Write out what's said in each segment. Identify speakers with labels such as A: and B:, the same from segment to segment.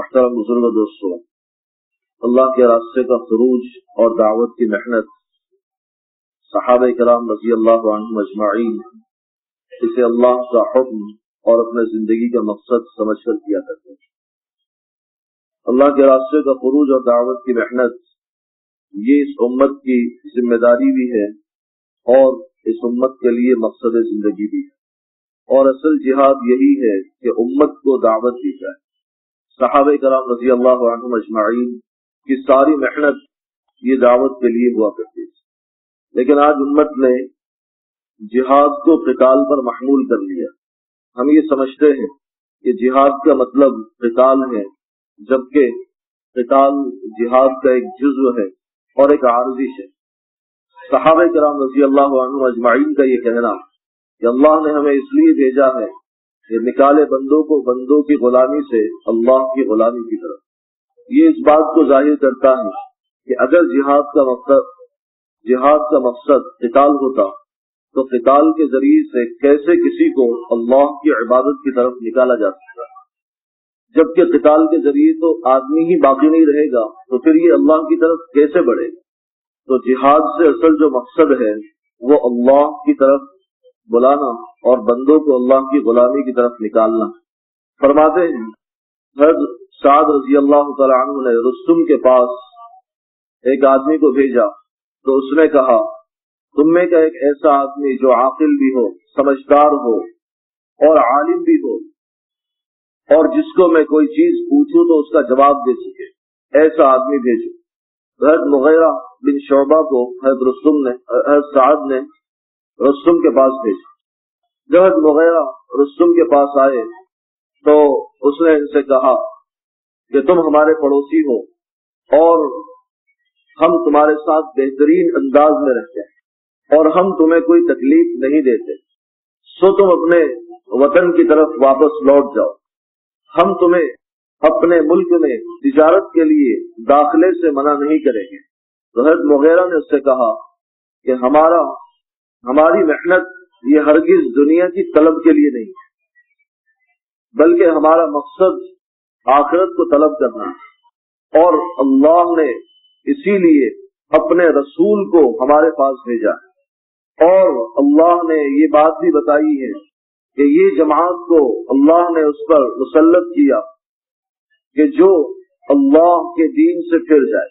A: محترم بزرگ دوستوں اللہ کے راستے کا خروج اور دعوت کی محنت، صحابہ کرام رضی اللہ عنہ مجمعین اسے اللہ کا حکم اور اپنے زندگی کا مقصد سمجھ کر کیا کرتے ہیں۔ اللہ کے راستے کا خروج اور دعوت کی محنت، یہ اس امت کی ذمہ داری بھی ہے اور اس امت کے لیے مقصد زندگی بھی ہے۔ اور اصل جہاد یہی ہے کہ امت کو دعوت دی جائے۔ صحابہ کرام رضی اللہ عنہ مجمعین کی ساری محنت یہ دعوت کے لیے ہوا کرتی تھی۔ لیکن آج امت نے جہاد کو قتال پر محمول کر لیا۔ ہم یہ سمجھتے ہیں کہ جہاد کا مطلب قتال ہے، جبکہ قتال جہاد کا ایک جزو ہے اور ایک عارضش ہے۔ صحابہ کرام رضی اللہ عنہ اجمعین کا یہ کہنا کہ اللہ نے ہمیں اس لیے بھیجا ہے کہ نکالے بندوں کو بندوں کی غلامی سے اللہ کی غلامی کی طرف۔ یہ اس بات کو ظاہر کرتا ہے کہ اگر جہاد کا مقصد، جہاد کا مقصد قتال ہوتا، تو قتال کے ذریعے سے کیسے کسی کو اللہ کی عبادت کی طرف نکالا جا سکتا؟ جبکہ قتال کے ذریعے تو آدمی ہی باقی نہیں رہے گا، تو پھر یہ اللہ کی طرف کیسے بڑھے؟ گا تو جہاد سے اصل جو مقصد ہے، وہ اللہ کی طرف بلانا اور بندوں کو اللہ کی غلامی کی طرف نکالنا۔ فرماتے ہیں، حضرت سعد رضی اللہ تعالیٰ عنہ نے رستم کے پاس ایک آدمی کو بھیجا۔ تو اس نے کہا، تم میں کا ایک ایسا آدمی جو عاقل بھی ہو، سمجھدار ہو اور عالم بھی ہو، اور جس کو میں کوئی چیز پوچھوں تو اس کا جواب دے سکے۔ ایسا آدمی بھیجو۔ حضرت مغیرہ بن شعبہ کو حضرت رسم نے، حضرت سعد نے رسم کے پاس بھیجا۔ جب حضرت مغیرہ رسم کے پاس آئے تو اس نے ان سے کہا کہ تم ہمارے پڑوسی ہو اور ہم تمہارے ساتھ بہترین انداز میں رہتے ہیں اور ہم تمہیں کوئی تکلیف نہیں دیتے۔ سو تم اپنے وطن کی طرف واپس لوٹ جاؤ۔ ہم تمہیں اپنے ملک میں تجارت کے لیے داخلے سے منع نہیں کریں گے۔ حضرت مغیرہ نے اس سے کہا کہ ہمارا ہماری محنت یہ ہرگز دنیا کی طلب کے لیے نہیں ہے، بلکہ ہمارا مقصد آخرت کو طلب کرنا ہے۔ اور اللہ نے اسی لیے اپنے رسول کو ہمارے پاس بھیجا۔ اور اللہ نے یہ بات بھی بتائی ہے کہ یہ جماعت کو اللہ نے اس پر مسلط کیا کہ جو اللہ کے دین سے پھر جائے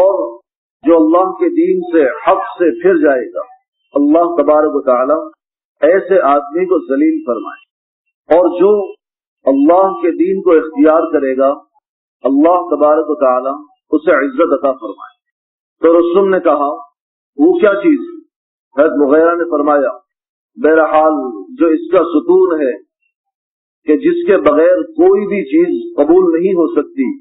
A: اور جو اللہ کے دین سے حق سے پھر جائے گا۔ اللہ تبارک و تعالی ایسے آدمی کو ذلیل فرمائے اور جو اللہ کے دین کو اختیار کرے گا، اللہ تبارک و تعالی اسے عزت عطا فرمائے۔ تو رسوم نے کہا، وہ کیا چیز؟ حید مغیرہ نے فرمایا، بہرحال جو اس کا ستون ہے کہ جس کے بغیر کوئی بھی چیز قبول نہیں ہو سکتی،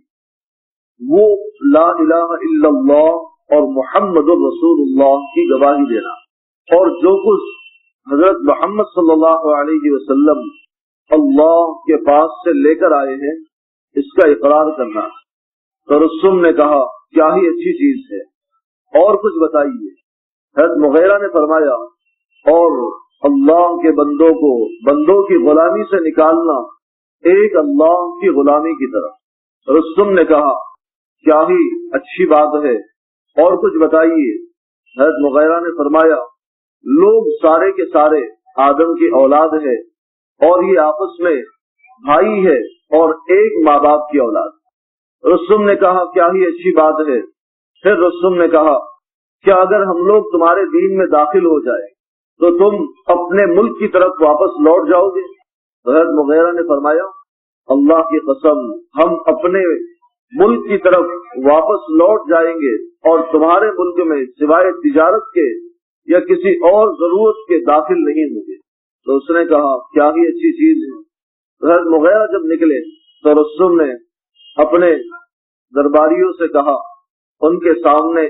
A: وہ لا الہ الا اللہ اور محمد الرسول اللہ کی گواہی دینا۔ اور جو کچھ حضرت محمد صلی اللہ علیہ وسلم اللہ کے پاس سے لے کر آئے ہیں، اس کا اقرار کرنا۔ تو رسم نے کہا، کیا ہی اچھی چیز ہے۔ اور کچھ بتائیے۔ حضرت مغیرہ نے فرمایا، اور اللہ کے بندوں کو، بندوں کی غلامی سے نکالنا ایک اللہ کی غلامی کی طرح۔ رسم نے کہا، کیا ہی اچھی بات ہے۔ اور کچھ بتائیے۔ حضرت مغیرہ نے فرمایا لوگ سارے کے سارے آدم کی اولاد ہے اور یہ آپس میں بھائی ہے اور ایک ماں باپ کی اولاد۔ رسم نے کہا، کیا ہی اچھی بات ہے۔ پھر رسم نے کہا، کیا اگر ہم لوگ تمہارے دین میں داخل ہو جائے تو تم اپنے ملک کی طرف واپس لوٹ جاؤ گے؟ حضرت مغیرہ نے فرمایا، اللہ کی قسم، ہم اپنے ملک کی طرف واپس لوٹ جائیں گے اور تمہارے ملک میں سوائے تجارت کے یا کسی اور ضرورت کے داخل نہیں ہوں گے تو اس نے کہا، کیا ہی اچھی چیز ہے۔ حضرت مغیرہ جب نکلے، تو رسوم نے اپنے درباریوں سے کہا، ان کے سامنے